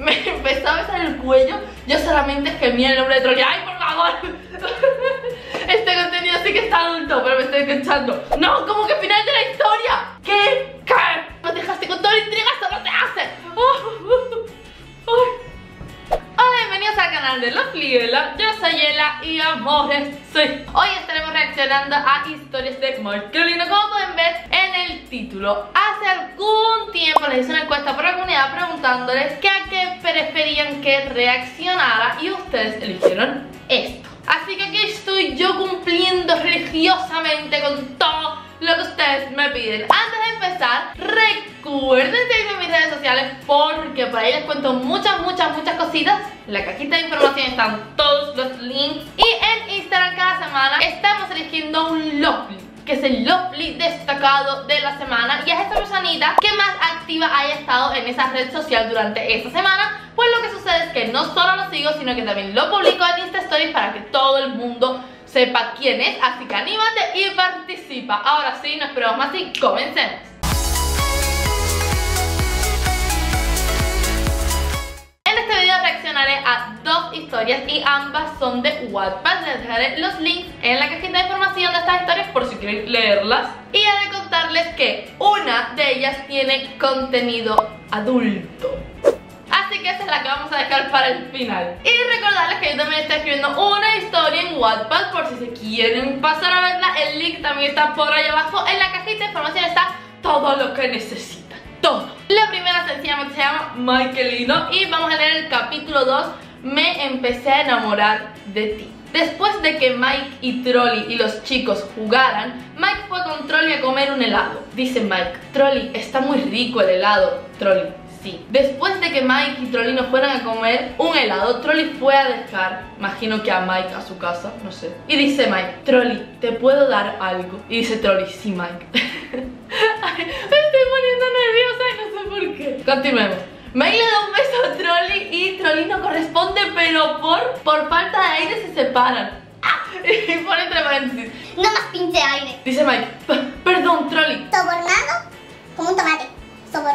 Me empezó a besar el cuello, yo solamente gemía el nombre de Trolli. ¡Ay, por favor! Este contenido sí que está adulto, pero me estoy escuchando. ¡No! ¿Cómo que final de la historia? ¿Qué? ¿Qué? ¿No dejaste con toda la intriga? ¡Esto no se hace! Hola, bienvenidos al canal de Lovely Ella. Yo soy Ella y amores, sí. Hoy estaremos reaccionando a historias de Marcelino, como pueden ver en el título. Hace algún tiempo les hice una encuesta por la comunidad preguntándoles que a qué preferían que reaccionara y ustedes eligieron esto. Así que aquí estoy yo cumpliendo religiosamente con todo lo que ustedes me piden. Antes de empezar, recuerden seguirme en mis redes sociales porque por ahí les cuento muchas, muchas, muchas cositas. En la cajita de información están todos los links. Y en Instagram cada semana estamos eligiendo un Lovely que es el Lovely destacado de la semana. Y es esta personita que más activa haya estado en esa red social durante esta semana. Pues lo que sucede es que no solo lo sigo sino que también lo publico en Insta Stories para que todo el mundo sepa quién es. Así que anímate y participa. Ahora sí, no esperamos más y comencemos. En este reaccionaré a dos historias y ambas son de Wattpad. Les dejaré los links en la cajita de información de estas historias por si quieren leerlas. Y he de contarles que una de ellas tiene contenido adulto. Así que esa es la que vamos a dejar para el final. Y recordarles que yo también estoy escribiendo una historia en Wattpad por si se quieren pasar a verla. El link también está por ahí abajo. En la cajita de información está todo lo que necesitan. Todo. La primera sencillamente se llama Michaelino y vamos a leer el capítulo 2. Me empecé a enamorar de ti. Después de que Mike y Trolly y los chicos jugaran, Mike fue con Trolly a comer un helado. Dice Mike, Trolly, está muy rico el helado. Trolly, sí. Después de que Mike y Trolly no fueran a comer un helado, Trolly fue a dejar, imagino que a Mike a su casa, no sé. Y dice Mike, Trolly, ¿te puedo dar algo? Y dice Trolly, sí Mike. Me estoy poniendo nerviosa y no sé por qué. Continuemos. Mike le da un beso a Trolly y Trolly no pero por, por falta de aire se separan. ¡Ah! Y pone entre paréntesis. No más pinche aire. Dice Mike, "P- perdón Trolly. Sobornado como un tomate. Sobor.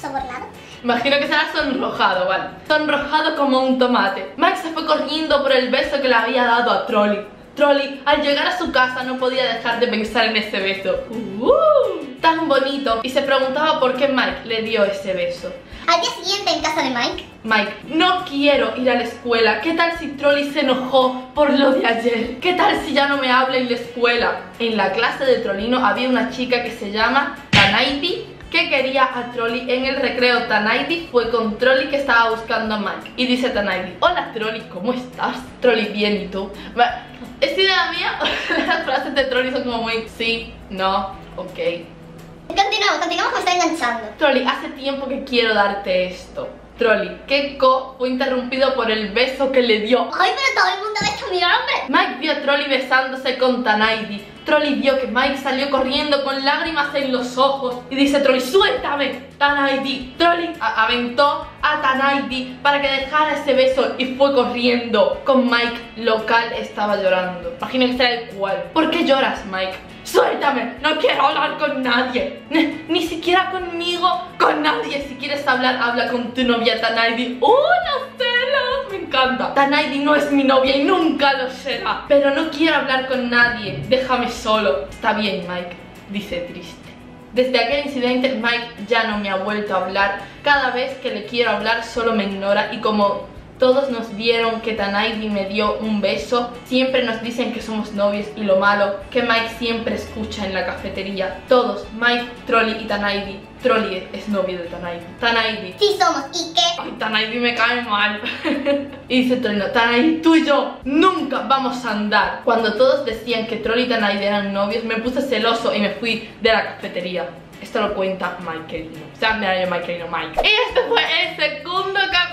Sobornado. Imagino que será sonrojado, ¿vale? Sonrojado como un tomate. Mike se fue corriendo por el beso que le había dado a Trolly. Trolly, al llegar a su casa, no podía dejar de pensar en ese beso. ¡Uh! tan bonito. Y se preguntaba por qué Mike le dio ese beso. Al día siguiente en casa de Mike. Mike, no quiero ir a la escuela. ¿Qué tal si Trolly se enojó por lo de ayer? ¿Qué tal si ya no me habla en la escuela? En la clase de Trollino había una chica que se llama Tanaiti que quería a Trolly en el recreo. Tanaiti fue con Trolly que estaba buscando a Mike. Y dice Tanaiti, hola Trolly, ¿cómo estás? Trolly, bien, ¿y tú? ¿Es idea mía? Las frases de Trolly son como muy sí, no, ok. Continuamos, continuamos que me está enganchando. Trolly, hace tiempo que quiero darte esto. Trolly, Keko fue interrumpido por el beso que le dio. Ay, pero todo el mundo ve esto, mi hombre. Mike vio a Trolly besándose con Tanaidi. Trolly vio que Mike salió corriendo con lágrimas en los ojos y dice Trolly, suéltame, Tanaidi. Trolly a- aventó a Tanaidi para que dejara ese beso y fue corriendo con Mike. Local estaba llorando. Será el cual. ¿Por qué lloras, Mike? Suéltame, no quiero hablar con nadie. Ni, ni siquiera conmigo, con nadie. Si quieres hablar, habla con tu novia Tanaidi. ¡Oh, los celos! Me encanta. Tanaidi no es mi novia y nunca lo será. Pero no quiero hablar con nadie. Déjame solo. Está bien, Mike, dice triste. Desde aquel incidente, Mike ya no me ha vuelto a hablar. Cada vez que le quiero hablar, solo me ignora. Y como todos nos vieron que Tanaidi me dio un beso, siempre nos dicen que somos novios. Y lo malo, que Mike siempre escucha en la cafetería. Todos, Mike, Trolly y Tanaidi. Trolly es novio de Tanaidi. Tanaidi. Sí somos. ¿Y qué? Ay, Tanaidi me cae mal. y dice Trolino, Tanaidi, tú y yo nunca vamos a andar. Cuando todos decían que Trolly y Tanaidi eran novios, me puse celoso y me fui de la cafetería. Esto lo cuenta Michaelino. O sea, me yo Michaelino, Mike. Y este fue el segundo capítulo.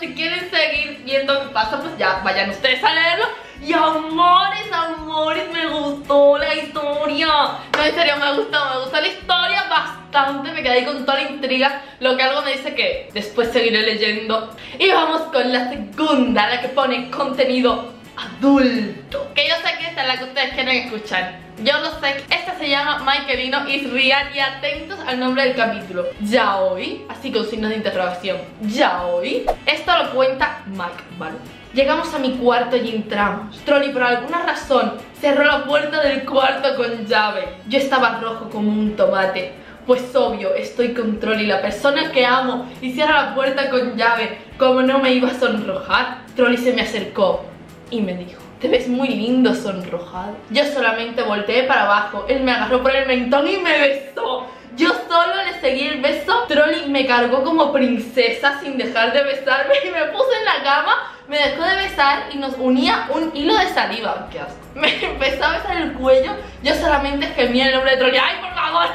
Si quieren seguir viendo qué pasa, pues ya vayan ustedes a leerlo. Y amores, amores, me gustó la historia. No, en serio, me gustó, me gustó la historia bastante. Me quedé ahí con toda la intriga. Lo que algo me dice que después seguiré leyendo. Y vamos con la segunda, la que pone contenido adulto. Que yo sé que esta es la que ustedes quieren escuchar. Yo lo sé, esta se llama Michaelino is real y atentos al nombre del capítulo. Ya hoy, así con signos de interrogación, ya hoy, esto lo cuenta Mike, ¿vale? Llegamos a mi cuarto y entramos. Trolli por alguna razón cerró la puerta del cuarto con llave. Yo estaba rojo como un tomate. Pues obvio, estoy con Trolli, la persona que amo, y cierra la puerta con llave. Como no me iba a sonrojar, Trolli se me acercó y me dijo te ves muy lindo sonrojado. Yo solamente volteé para abajo, él me agarró por el mentón y me besó. Yo solo le seguí el beso, Trolli me cargó como princesa sin dejar de besarme y me puso en la cama, me dejó de besar y nos unía un hilo de saliva. ¡Qué asco! Me empezó a besar el cuello, yo solamente gemía el nombre de Trolli. ¡Ay, por favor!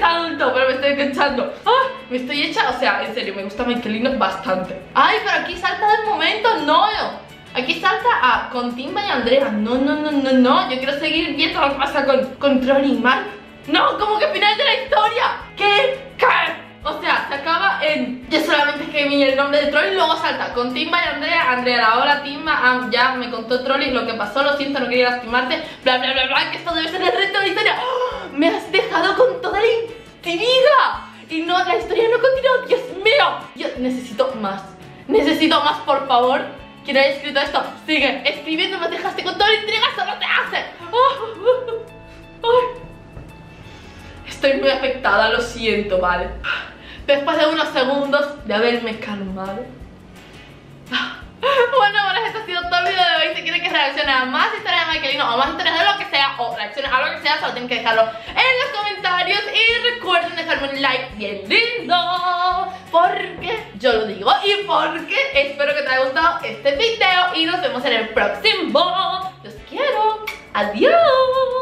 Está adulto, pero me estoy enganchando. ¡Ah! Me estoy hecha, o sea, en serio, me gusta Michaelino bastante. ¡Ay, pero aquí salta del momento! ¡No! Aquí salta a con Timba y Andrea. No, no, no, no, no. Yo quiero seguir viendo lo que pasa con, con Troll y Mark. No, como que final de la historia. ¿Qué? ¿Qué? O sea, se acaba en Yo solamente escribí el nombre de Troll y luego salta con Timba y Andrea Andrea, la hola Timba, ah, ya me contó Trolli lo que pasó, lo siento, no quería lastimarte Bla, bla, bla, bla, que esto debe ser el resto de la historia ¡Oh! Me has dejado con toda la intriga. Y no, la historia no continúa, Dios mío. Yo necesito más. Necesito más, por favor. Quien haya escrito esto, sigue escribiendo. Me dejaste con toda la intriga, eso no te hace. ¡Oh! Estoy muy afectada, lo siento, ¿vale? Después de unos segundos de haberme calmado. Bueno, bueno, esto ha sido todo el video de hoy. Si quieren que reaccione a más Michaelino O más historias de lo que sea O reaccione a lo que sea Solo tienen que dejarlo en los comentarios Y recuerden dejarme un like bien lindo Porque yo lo digo Y porque espero que te haya gustado este video Y nos vemos en el próximo. Los quiero. Adiós